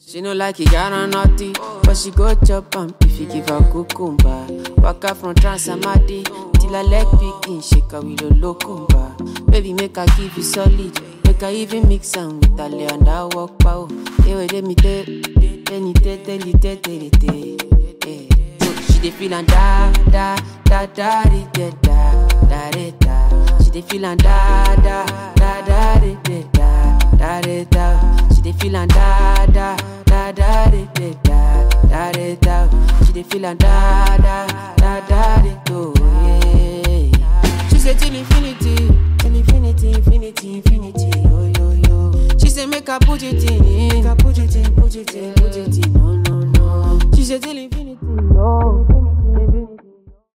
She no like it, got on naughty, but she go chop am if you give her cucumber. Waka from Transamadi till her leg begin shake her with a locumba. Baby, make her give you solid, make her even mix am with her and I walk tell me tell, tell you tell, tell you tell. Hey. So she dey feel and da da da da da da da da. She dey feel and da da feeling da da da da da da da da da. She dey feeling da da da da da do. She say till infinity, till infinity, infinity, infinity. Yo yo yo. She say make her put it in, make her put it in, put